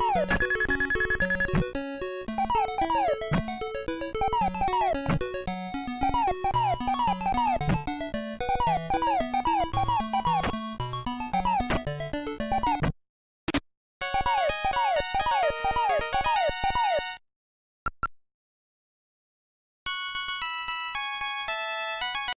you